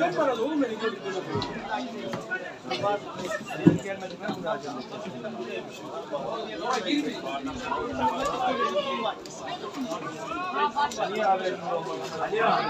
Kaç paralı oğlum beni Ali abi. Ali abi.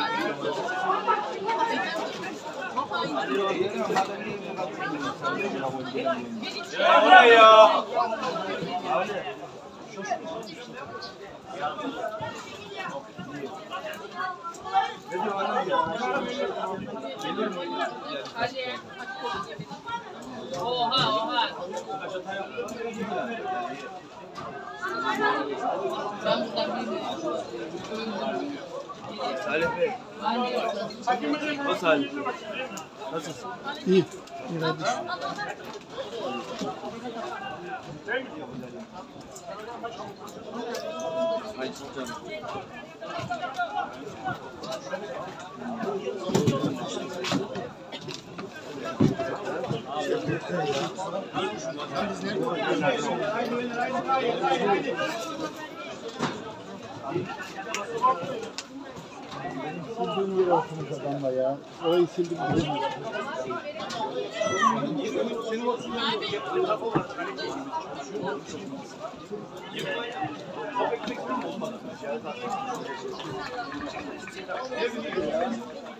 Oha oha. Ben buradan bilmiyorum. Salih Bey. O Salih. Nasılsın? İyi. İyi hadi. Ay canım. Sildiğim yere oturmuş adamla ya. Orayı sildim. bilmiyorum.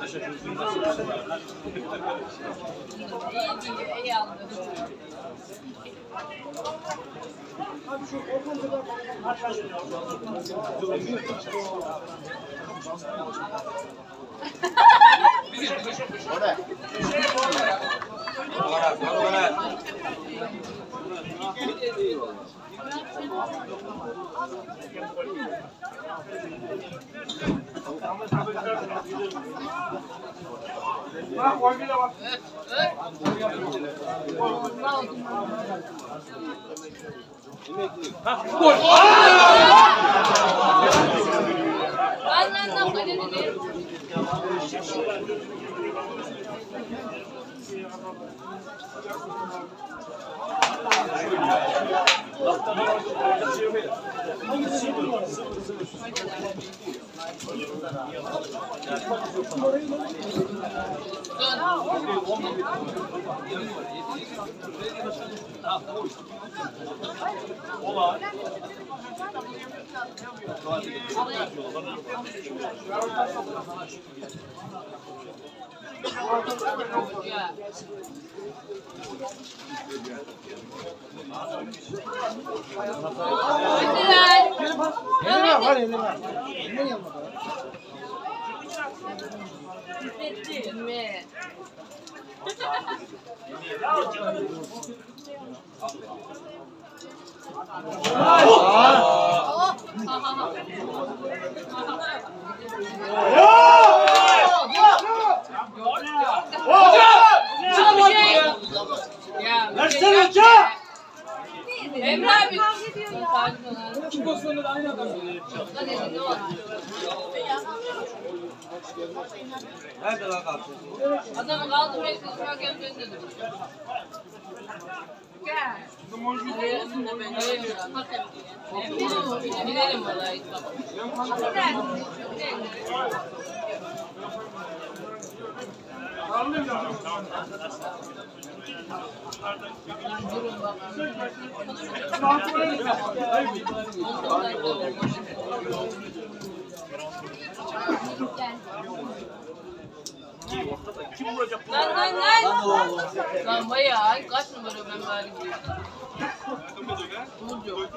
lan. İyi iyi iyi anladım. Lan lan lan kaleni ver. Ya. Hadi lan. Elime var elime. Elime yanmadı. Mi? Hocam! şey. Versene hocam! Emre abi. Kim pozisyonda da aynı adam. Nerede lan kalktın? Adamı kaldırmaya çalışırken ben dedim. Gel. Bilelim vallahi. Durun Lan lan lan. Lan bayağı kaç numara ben bari gidiyorum. Burcu.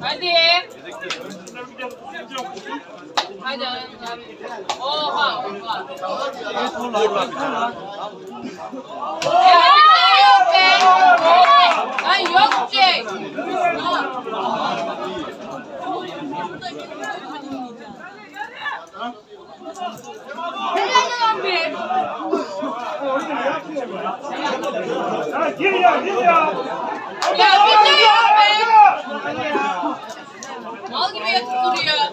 Hadi. Hadi abi. Oha oha. Evet Evet yok şey. Helal lan be. Gir ya, gir ya. Ya bir de yok be. Mal gibi yatıp duruyor.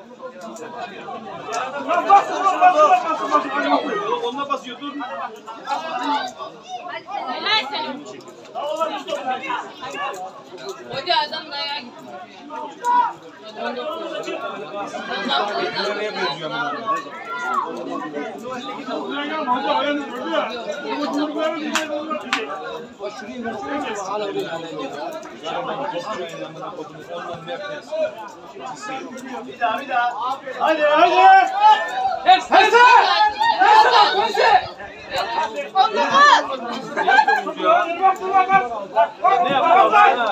lan. Lan bas, bas, bas, bas, bas, bas, bas. Onunla basıyor dur. Helal senin. Hoca adamın ayağı gitti. Nereye benziyorum ben? Ulan Hadi, hadi. Bak, bak, bak. Bak, Ne bak. sana?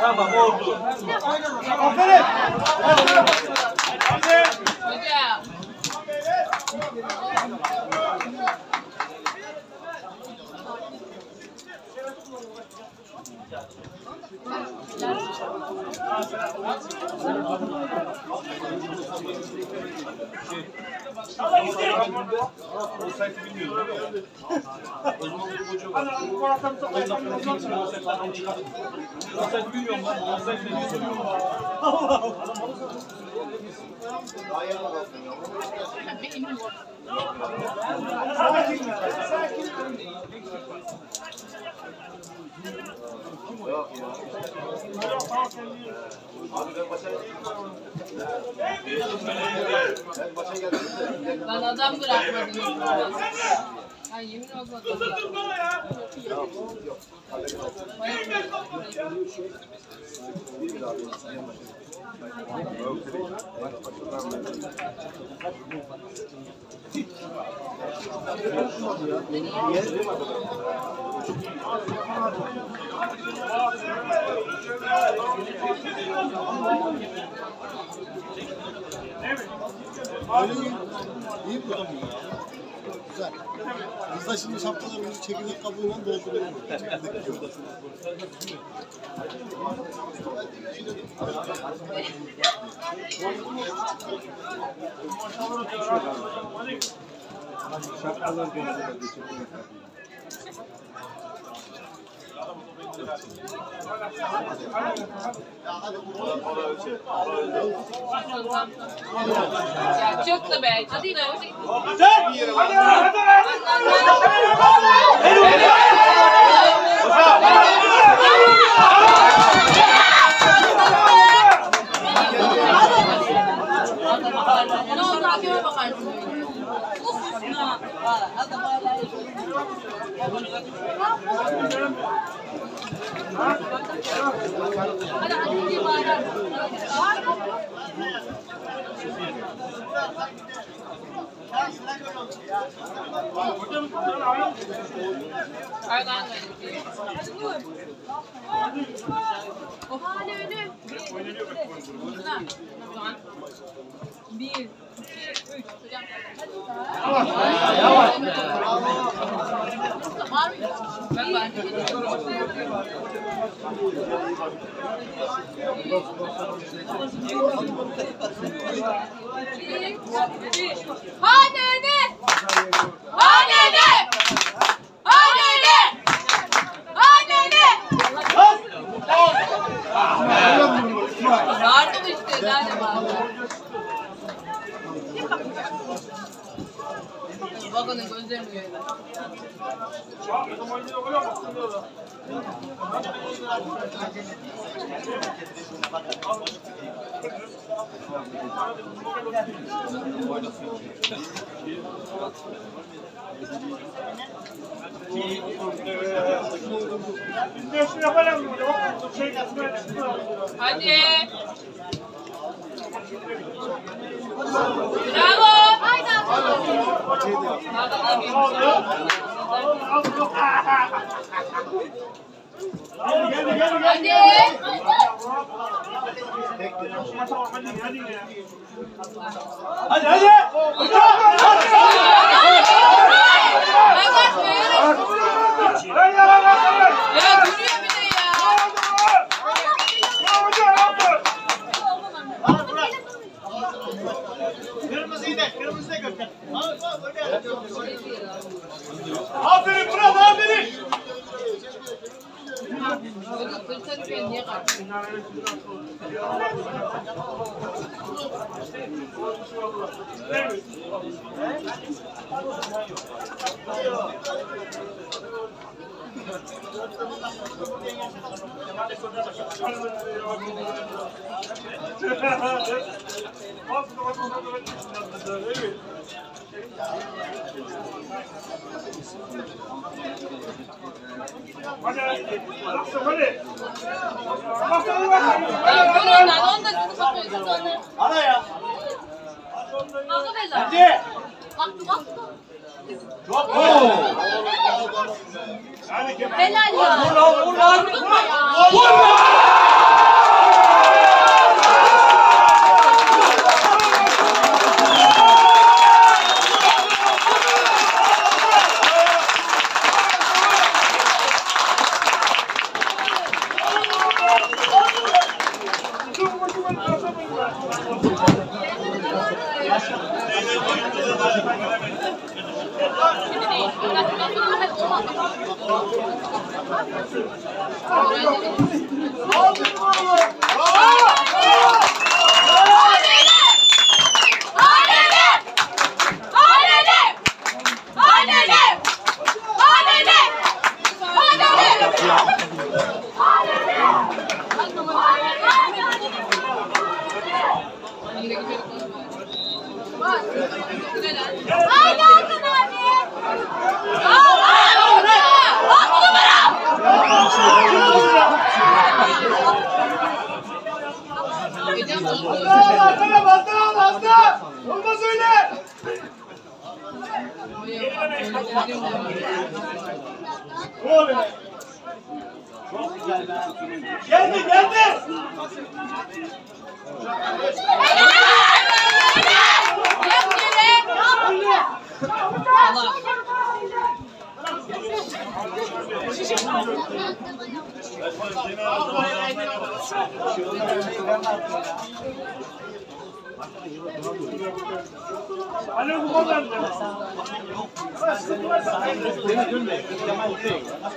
Tamam oldu. Aferin. Hadi. Hoca. O sayfı bilmiyorum. O zaman bir koca var. Hadi, bu arada bu O sefer- sayfı bilmiyorum lan. O sayfı ne soruyorum? Ben adam bırakmadım. Ay yemin olmadım. İyi bu. Güzel. Biz de şimdi şapkalarımızı çekirdek kabuğuyla dolduruyoruz. Çekirdek kabuğu. Ya çıktı be, çıktı. Hadi, hadi, hadi. Ne oldu abi bakarsın öyle. Hadi hadi bir bağır. Bir, iki, üç. Hocam. Yavaş. Var mı? Ben var. Hadi öne. Hadi öne. Vardım işte. Nerede vardı? Yapalım mı? Yok, bu şey kısmına çıkıyor. Hadi. Bravo. Haydi Geldi, geldi, geldi. Hadi. Tamam, hadi, hadi ya. Hadi hadi. Bak bak Hadi, hadi, hadi. Ya gülüyor bir de ya. Kırmızıyı da, kırmızı da Gökhan. Al, al, öyle. Aferin Murat aferin. Bakalım. Ya. Hadi. Çok. Oo. Kemal. Helal ya. Vur lan vur lan. Vurma ya. Şimdi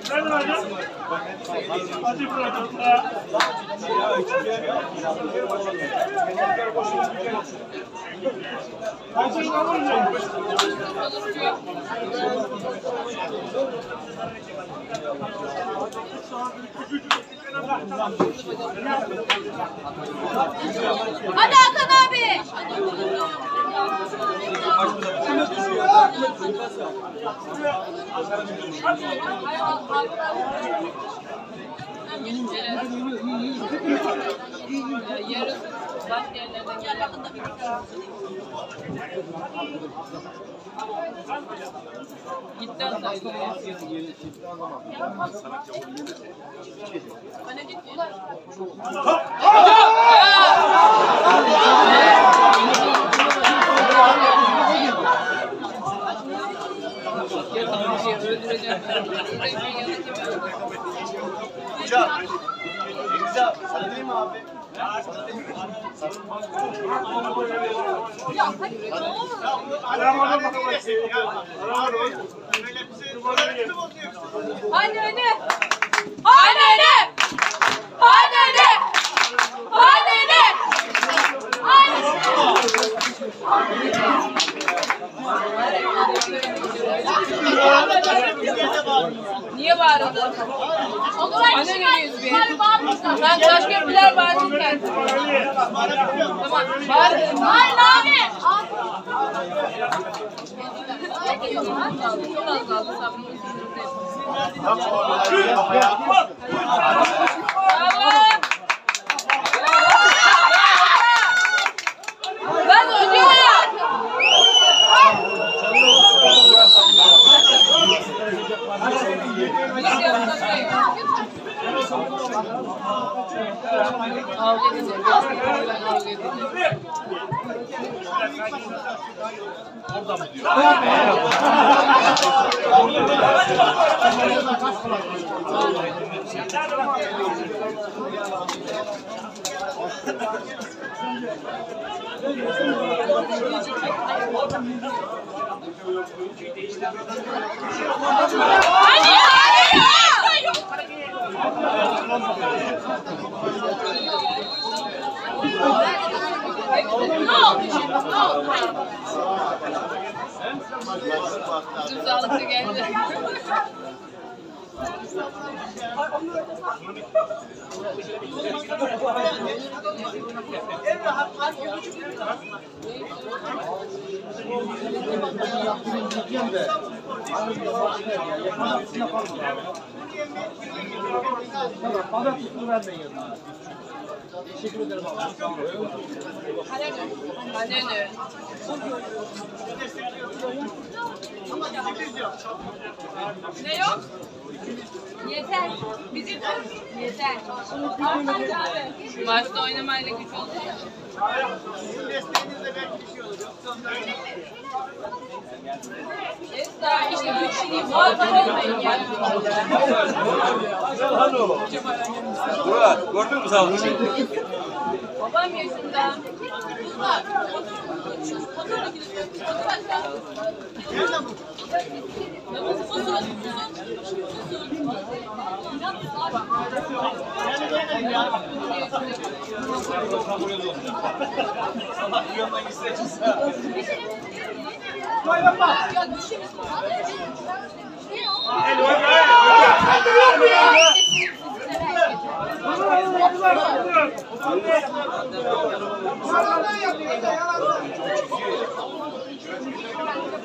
Nerede hadi? Hadi Fırat. Hadi, hadi. Hadi Hakan abi. Yarın başka yerlerden gel. Gitti alsaydı ya. Bana git. Öldüreceğim. Güzel. Güzel. Sana değil mi abi? Ya hadi ne olur. Şey bozuyor. Hadi hadi. Hadi hadi. Hadi hadi. Hadi hadi. Niye bağırdın? Ona geliyoruz bir. Ben taş köprüler bağırdım ben. Tamam bağırdın. Hayır abi. Çok az kaldı sabrımız. Tamam. No! No! Bizim sağlıklı geldi. Annen öyle. Ne yok? Yeter. Bizim yeter. Maçta oynamayla güç oldu ya. Esra işte güç değil. Muhatap olmayın ya. Murat gördün mü sağlık için? Babam yaşında. Kızlar.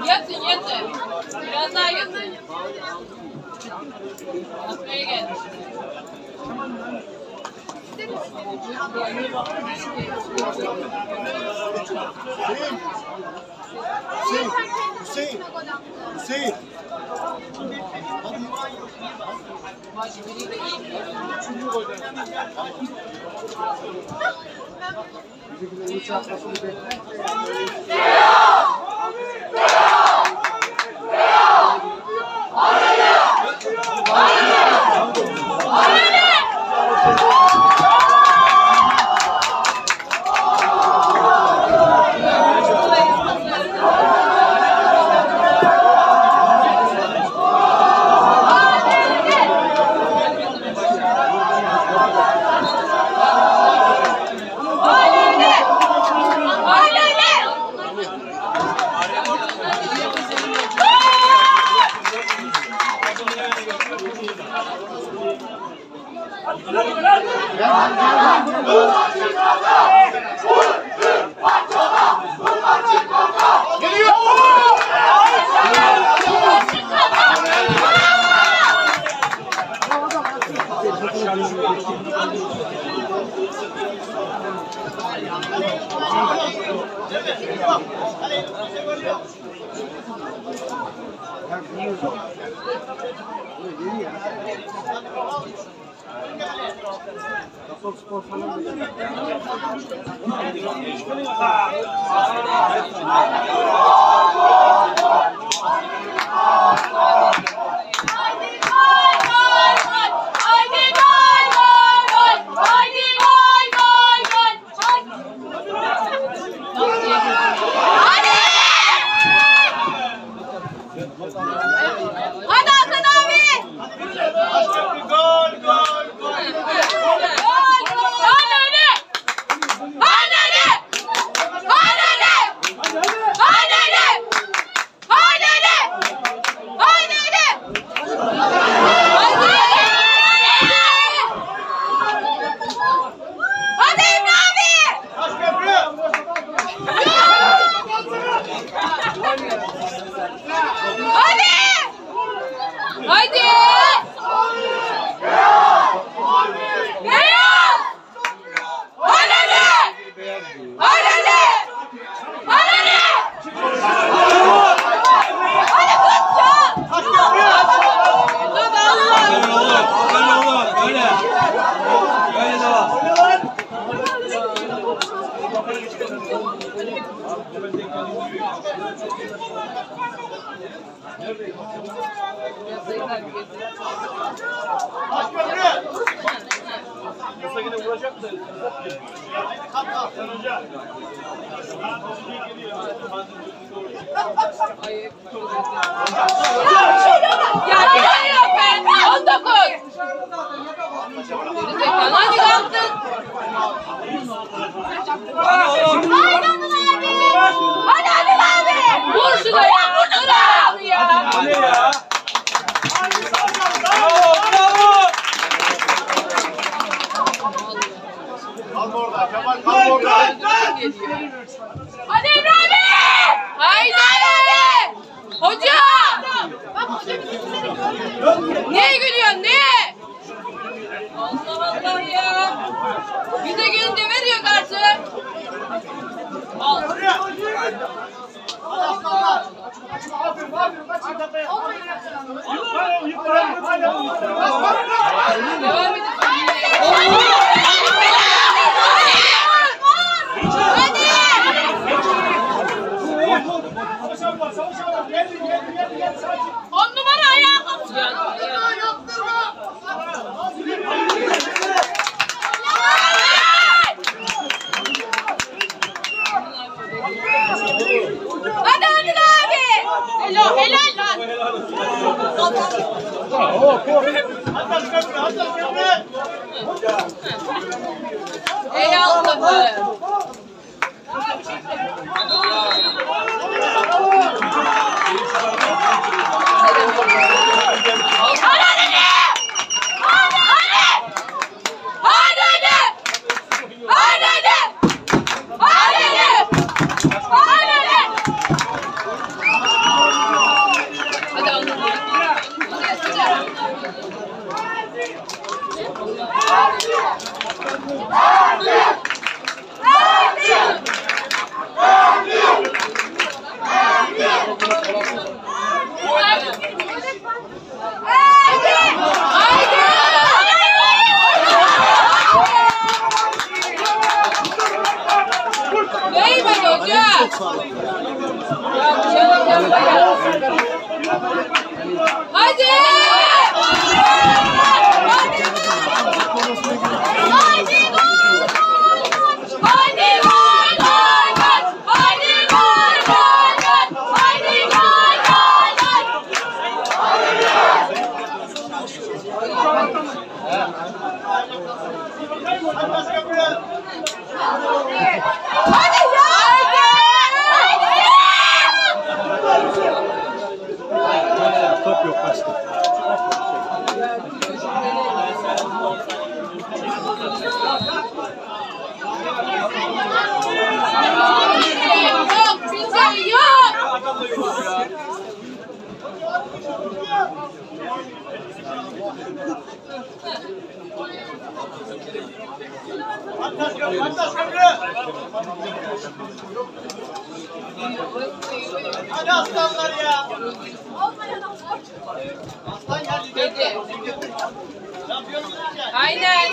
Yatın yatın. Biraz daha yatın. Hüseyin, Hüseyin, Hüseyin. Hadi. Maç biri de iyi. Haydi Thank you. Hatta hatta Hadi aslanlar ya. Aslan geldi. Dedi. Aynen.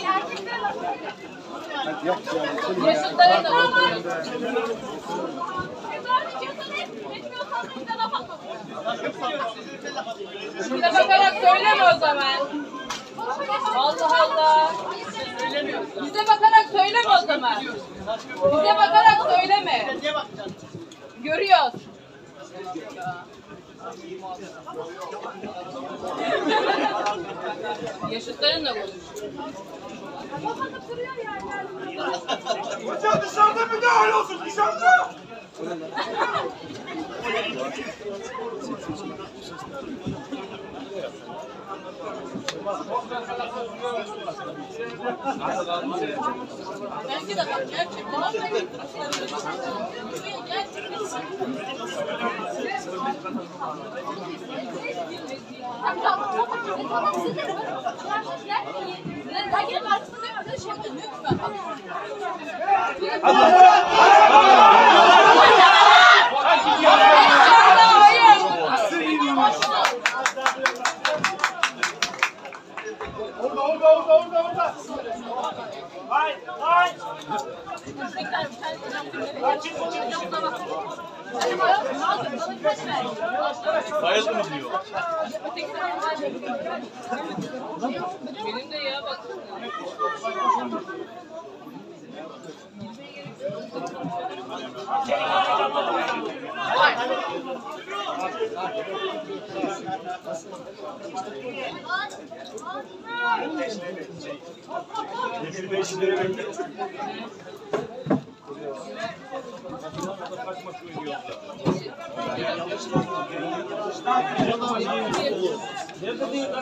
Mesutlara da Şimdi bakarak söyleme o zaman. Allah Allah. Bize bakarak söyleme o zaman. Bize bakarak söyleme. Bize bakarak söyleme. Görüyoruz. Yaşıtların da bozmuş. Hocam dışarıda müdahale olsun dışarıda. Belki de bak gerçekten ama Allah! Allah! Benim de ya bak. Yeşil beşleri bekle.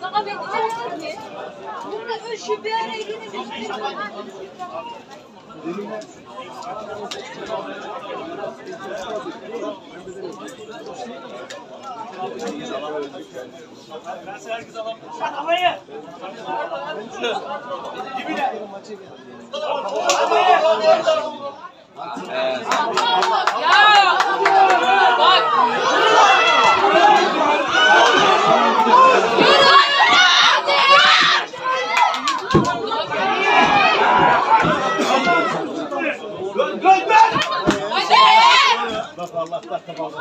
Sana bekliyorum ki. Burada şu bir araya gelince. Ya! Bak! Bak Allah bak bak.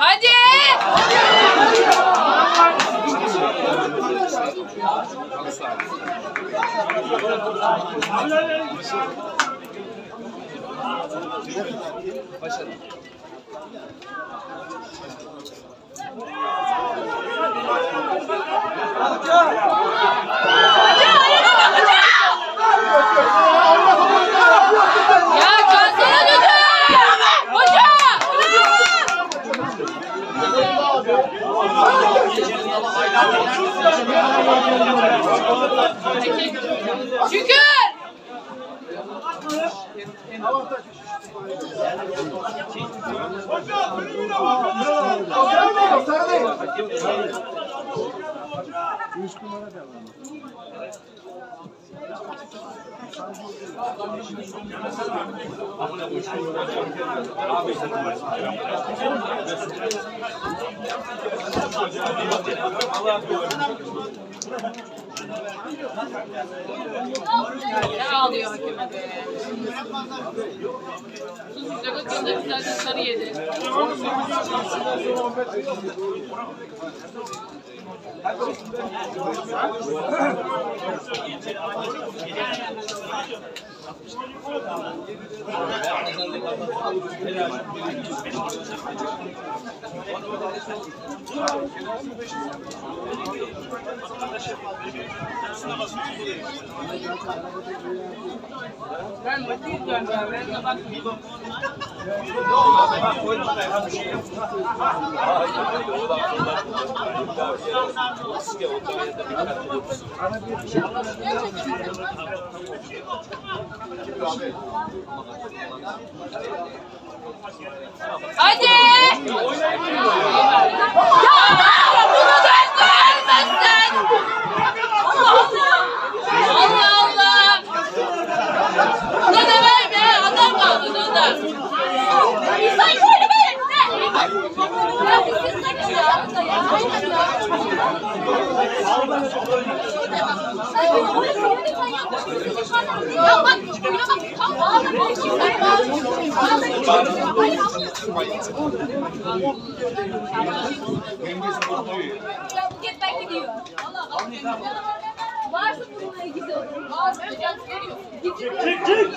Hadi! Ya Şükür! Ne ağlıyor hakeme be? Susuzca bakınca zaten sarı yedi. Ben maçı izliyorum ya. Ben de bak. Hadi! Ya Allah! Buna da ver be! Adam kaldı adam. İnsan şöyle böyle. Ne? Ya siz sakın ya. Ya bu gitmek gidiyor. Allah Allah. Varsa bununla ilgisi olur. Varsa can veriyor. Gidiyor.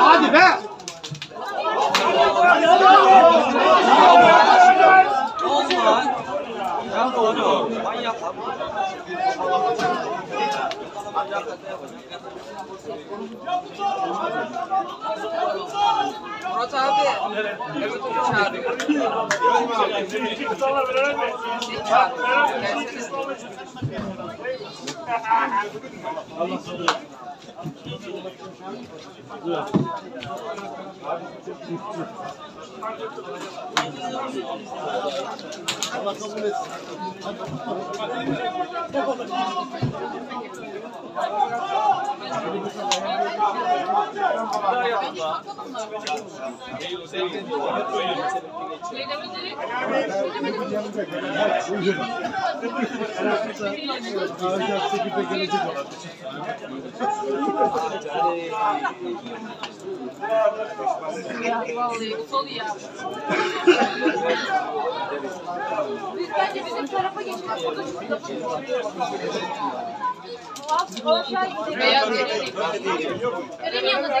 Hadi be! Murat abi. Evet onu çağırıyor. Sana veren mi? Seni çağırıyor. Gelsene. Allah kabul etsin. Gelecek olan. Ya vallahi sol ya. Biz bence bizim tarafa geçelim. Burada şu tarafa O aşağı gidelim. Beyaz gelecek. Ereğin yanına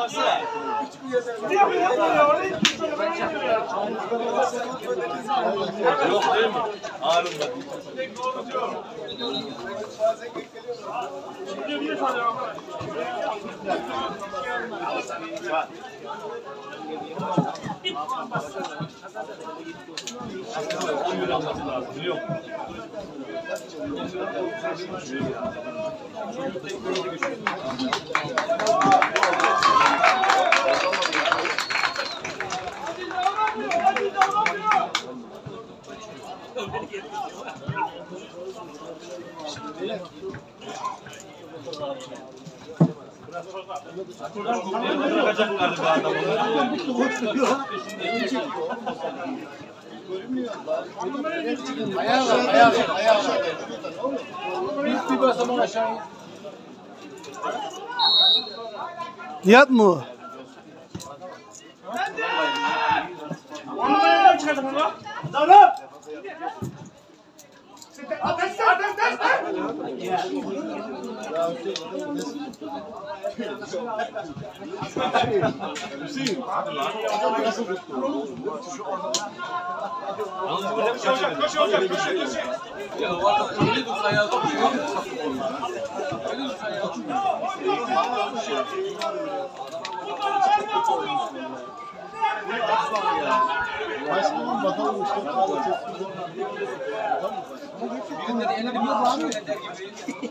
Yok değil mi? Ağrım var. On bir Bırakacaklardı bu adamı. Ayağa bak, ayağa bak, ayağa bak. Bir bir basamak aşağı in. Nihat mı o? Onu nereden çıkardın onu? Adam! Ateş, ateş, ateş, ateş! Koşu olacak, koşu olacak, koşu, koşu. Başkanım bakalım işte. Çok güzel. Yana kim bu kızı yiyor? işte.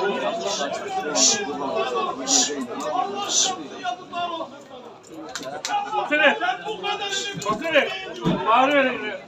bunu yapsın. Otur. Otur. Bağırıyor öyle.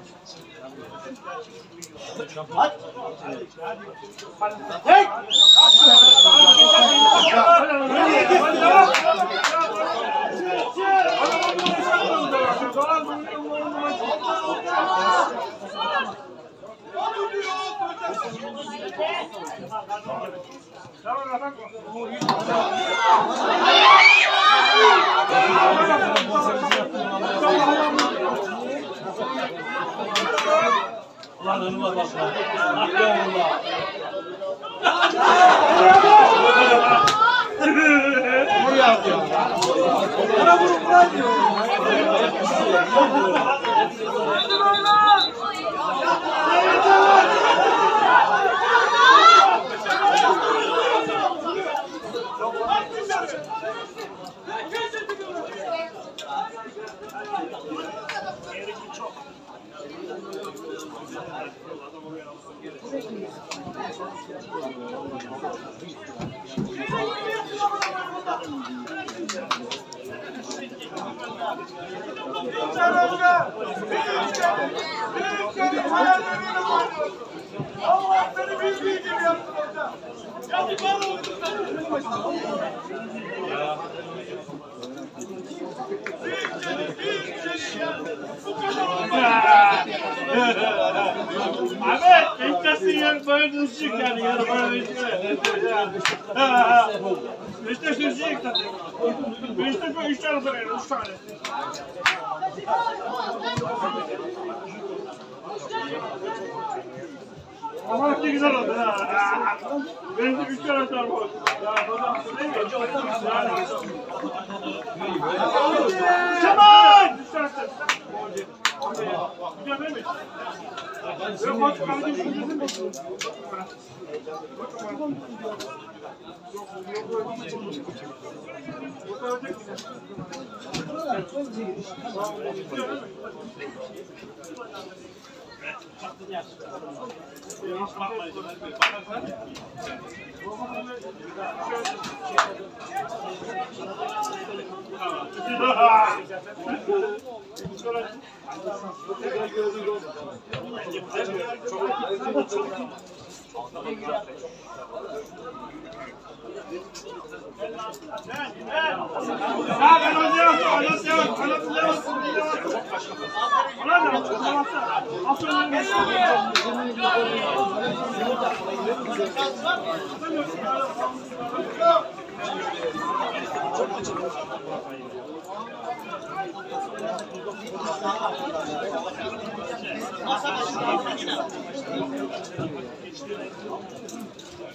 Ulan önüme bak lan. Hak ya valla. Allah seni bildiği gibi yapsın hocam. Yazıklar olsun sana. Ahmet, Beşiktaş'ın yarı böyle düşecek yani yarı böyle düşecek. Beşiktaş düşecek zaten. Beşiktaş böyle üç tane sonra üç tane. Ama ne güzel oldu ha. Benim de üç tane sarı oldu. Ya hocam değil mi? Kemal! Üç tane sarı. Güzel değil mi? Yok bak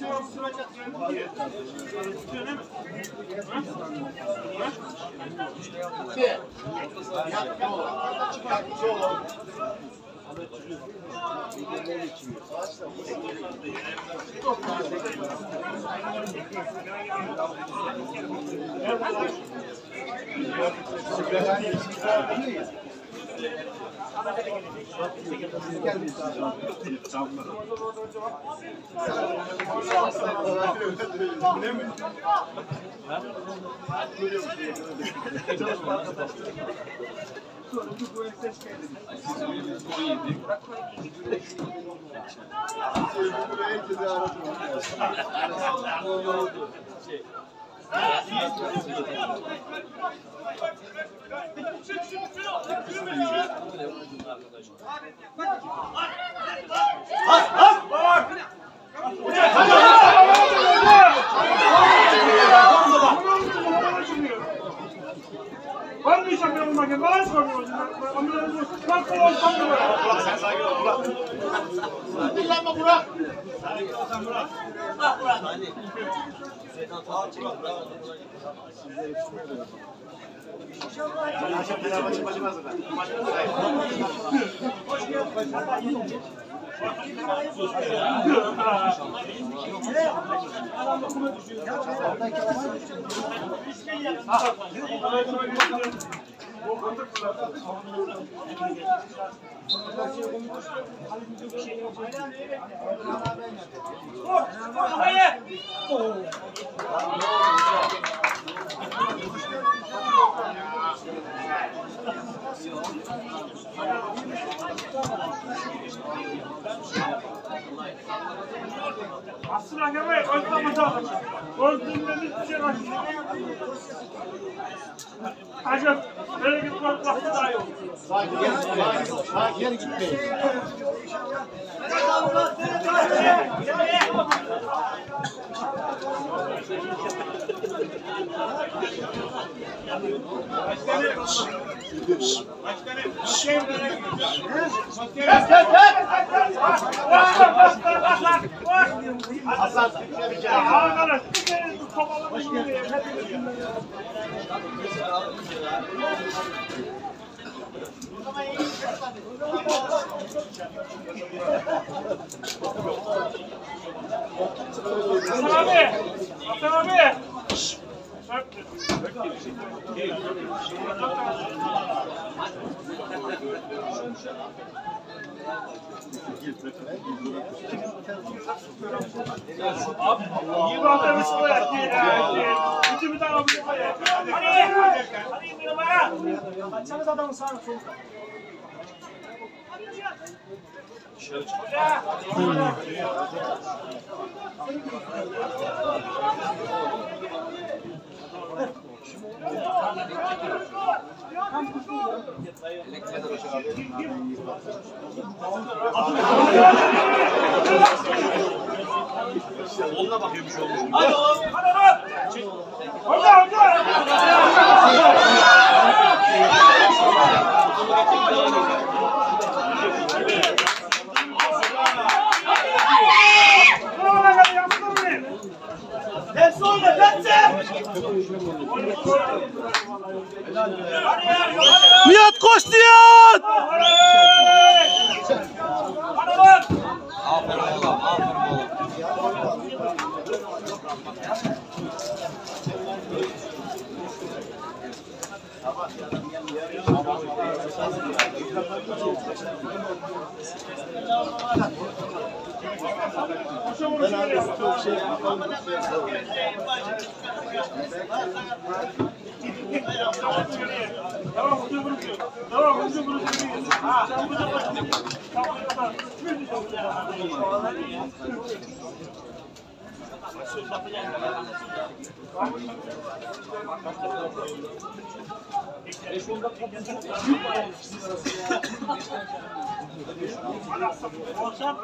bizim olsun. Ha ben oynayamam, oynayamam, oynayamam. Oynayamam. Aferin. Bana böyle bir şey olsun. Ben de şampiyon olmak için bana soruyorum. Ben kolay sanmıyorum. Burak sen sakin ol Burak. Kullanma Burak. Sakin ol sen Burak. Hayır. Aslında hakeme özlemeden. Öldüğünde bir şey var. Böyle bir gol vakti daha yok. Sakin gel. Sakin. Sakin gel gitmeyin. Hasan kere. Arkadaş bir kere bu topaları yürüyor. Hasan abi! Hasan abi! İyi bakın bu ya. Bir tane bir koyar. Hadi. Hadi bir numara. Açsanız adamın sağına soluna. Onunla bakıyormuş olmuş. Hadi oğlum. Hadi lan. Hoca hoca. Bravo lan yaptın mı? Let's go let's Nihat koş Nihat! Hadi lan. Ben abi çok şey yapmam. Tamam Then I just took shape Tamam, sen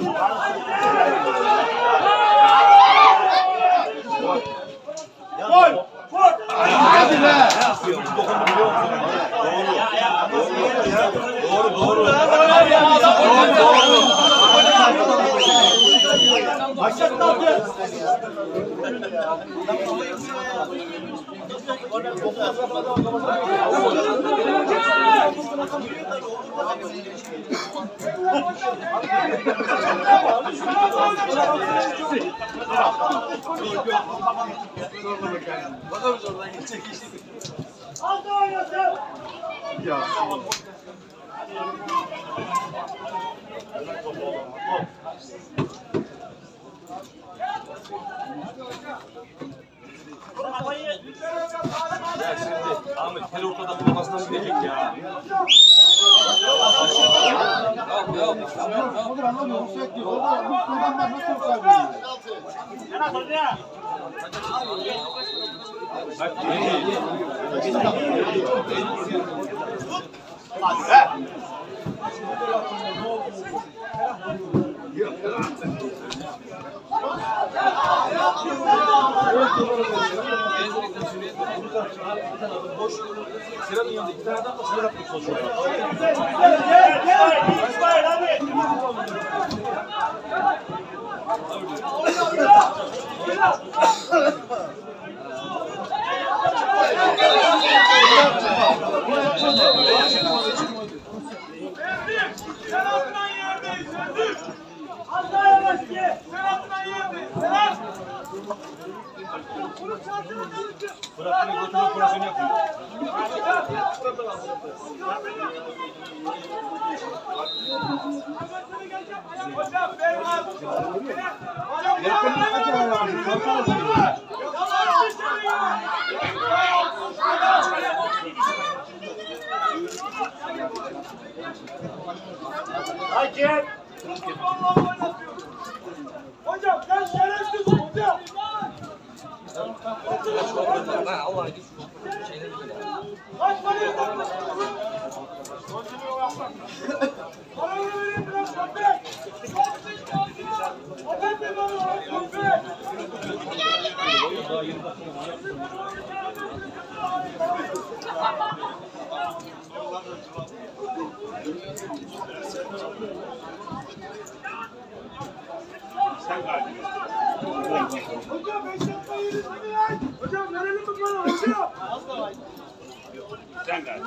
bu da Ya şimdi Ahmet her ortada bulmasına mı diyecek ya? Olur anlamıyorum. Offside diyor. Orada bu adamlar nasıl offside diyor? Yana hoca! Bak Boş. Sıranın yanında iki tane daha sıra yapmak çalışıyor. Gel gel gel. İsmail abi. Oyna oyna. Oyna. Oyna. Fırat'ın götürme operasyonu yapıyor. Hocam Ferhat. Hakem. Hocam sen şerefsizsin hocam. Kaç para yapıyorsun? Paranı vereyim biraz köpek. Köpek mi bana köpek? Hocam beş dakika yürüsün ya. Hocam verelim mi bana hocam? Sen gel.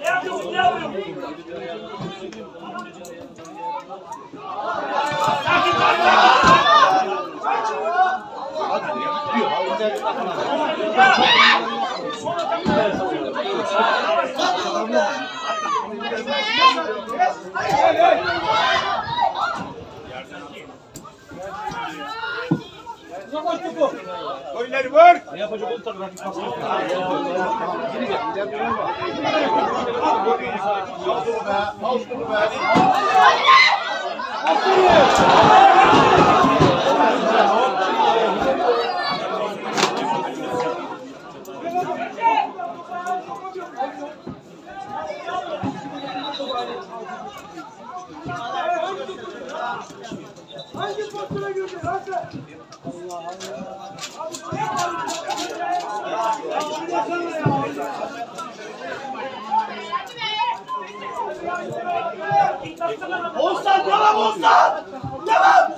Ne yapıyorsun? Ne yapıyorsun? Oyunları var. Ne yapacak oldu tabii rakip pas Hangi pozisyona girdin lan Oğuzhan devam Oğuzhan! Devam!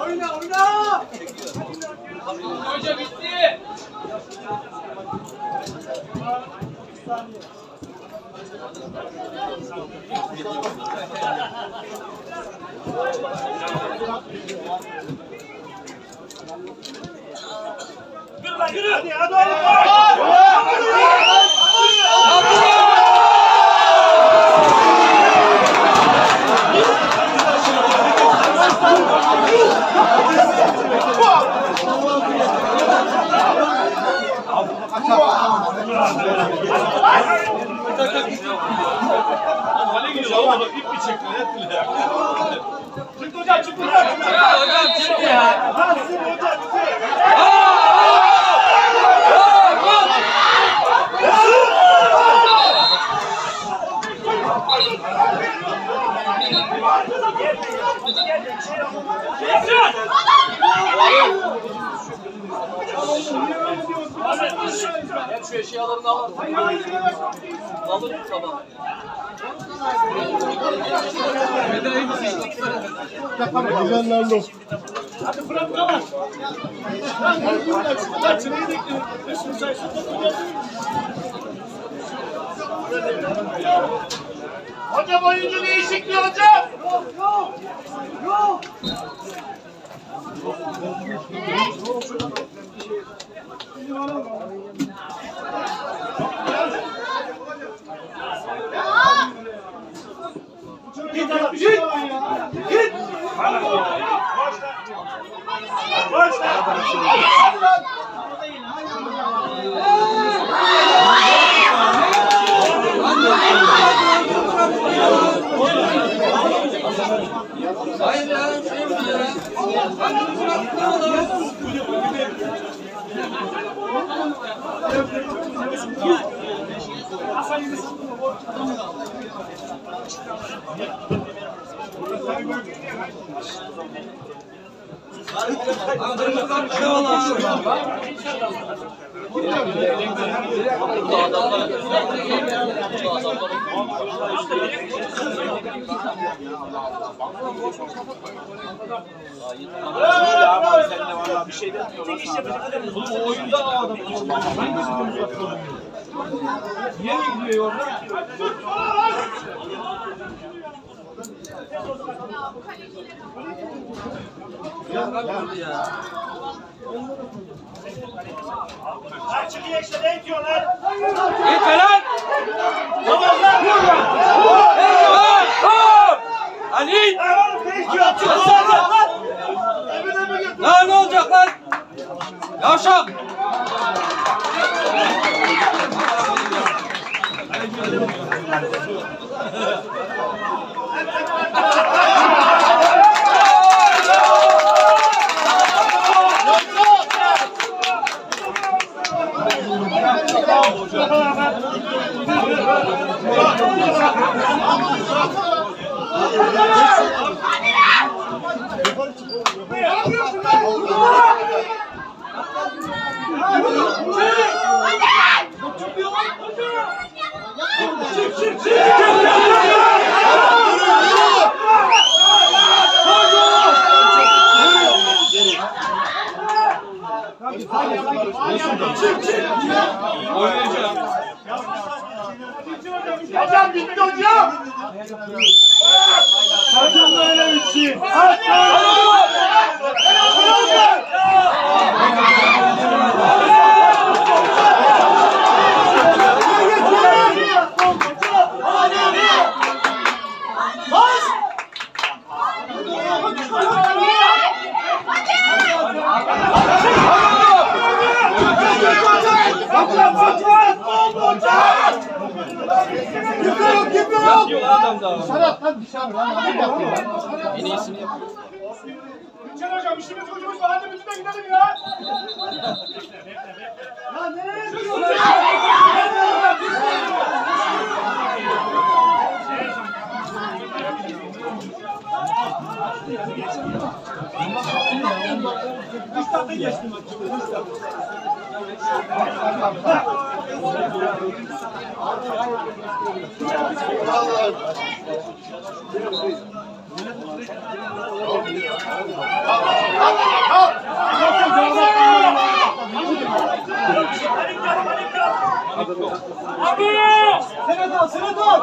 Oyna oyna! Hoca bitti. Yürü lan yürü! Hadi hadi oğlum! Hale gidiyor ama bak ip mi çekti ne ettiler. Çık hocam çık hocam! Ya hocam çıktı ya. Nasıl hocam? Çık! Hep şu eşyalarını alalım. Alırım sabah. Yok. Hadi Fırat kalan! Lan Lan çileyi bekliyorum. Üstünü saysın Hocam oyuncu değişikliği hocam! Yok yok! Yok! Git adam git! Git! Başla! Hayır ya şey mi ya? Kırmızılar kırmızılar. Ha çıkıyor işte ne diyorlar? Gitme lan! Tamam lan. Hop! Ali! Ha oğlum ne diyor? Çıksana lan. Evine mi götür? Lan ne olacak lan? Yavşak! Ne yapıyorsun lan? Hocam bitti hocam. Hocam böyle bitti. Hocam hocam. Hocam. Kimse yok kimse yok. Yapıyor lan adam daha. Serhat lan dışarı lan. Hadi bakayım lan. En iyisini yap. Gülçen hocam işimiz gücümüz var. Hadi bütün de gidelim ya. Ya nereye gidiyorsun? Serhat al, Serhat al.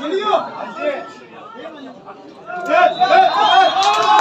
Geliyor. Gel, gel, gel.